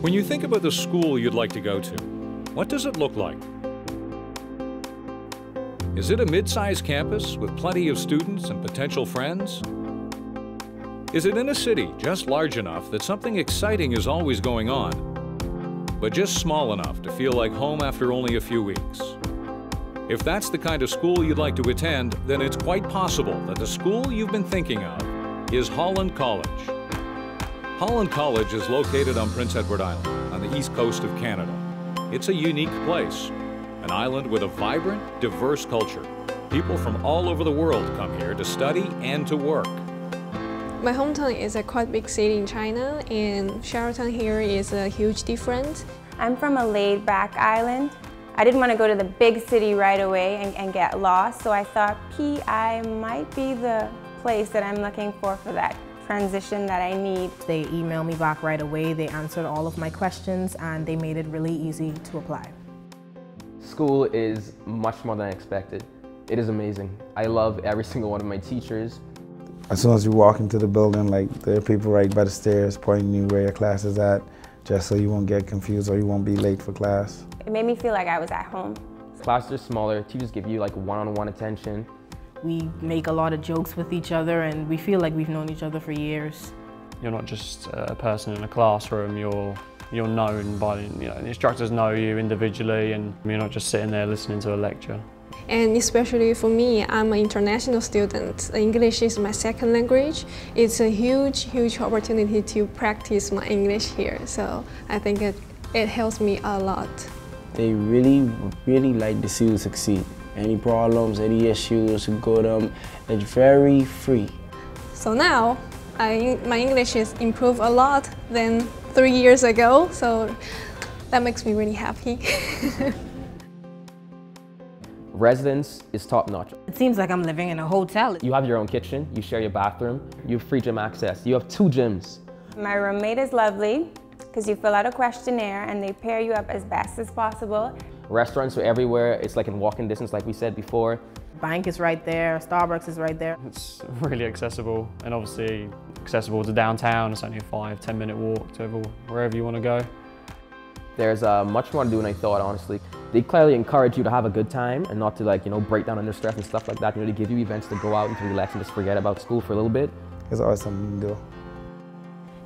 When you think about the school you'd like to go to, what does it look like? Is it a mid-sized campus with plenty of students and potential friends? Is it in a city just large enough that something exciting is always going on, but just small enough to feel like home after only a few weeks? If that's the kind of school you'd like to attend, then it's quite possible that the school you've been thinking of is Holland College. Holland College is located on Prince Edward Island on the east coast of Canada. It's a unique place, an island with a vibrant, diverse culture. People from all over the world come here to study and to work. My hometown is a quite big city in China and Charlottetown here is a huge difference. I'm from a laid-back island. I didn't want to go to the big city right away and, and, get lost, so I thought PEI might be the place that I'm looking for for that transition that I need. They emailed me back right away, they answered all of my questions, and they made it really easy to apply. School is much more than I expected. It is amazing. I love every single one of my teachers. As soon as you walk into the building, like there are people right by the stairs pointing you where your class is at, just so you won't get confused or you won't be late for class. It made me feel like I was at home. Classes are smaller, teachers give you like one-on-one -on -one attention. We make a lot of jokes with each other and we feel like we've known each other for years. You're not just a person in a classroom, you're you're known by, you know, the instructors know you individually and you're not just sitting there listening to a lecture. And especially for me, I'm an international student. English is my second language. It's a huge, huge opportunity to practice my English here. So I think it, it helps me a lot. They really, really like to see you succeed. Any problems, any issues, go to them. Um, it's very free. So now, I, my English is improved a lot than three years ago. So that makes me really happy. residence is top notch. It seems like I'm living in a hotel. You have your own kitchen, you share your bathroom, you have free gym access, you have two gyms. My roommate is lovely because you fill out a questionnaire and they pair you up as best as possible. Restaurants are everywhere, it's like in walking distance like we said before. Bank is right there, Starbucks is right there. It's really accessible and obviously accessible to downtown. It's only a five, 10 minute walk to wherever you want to go. There's uh, much more to do than I thought, honestly. They clearly encourage you to have a good time and not to like, you know, break down under stress and stuff like that. You know, they give you events to go out and to relax and just forget about school for a little bit. There's always something to do.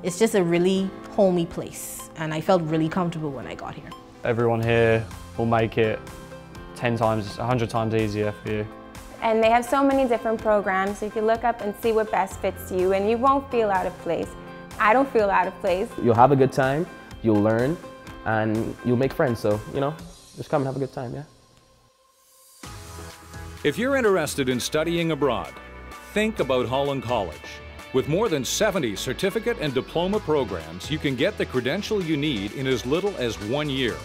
It's just a really homey place and I felt really comfortable when I got here. Everyone here will make it 10 times, 100 times easier for you. And they have so many different programs, so you can look up and see what best fits you and you won't feel out of place. I don't feel out of place. You'll have a good time, you'll learn, and you'll make friends. So, you know, just come and have a good time, yeah? If you're interested in studying abroad, think about Holland College. With more than 70 certificate and diploma programs, you can get the credential you need in as little as one year.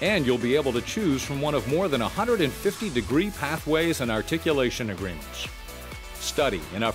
And you'll be able to choose from one of more than 150 degree pathways and articulation agreements. Study in a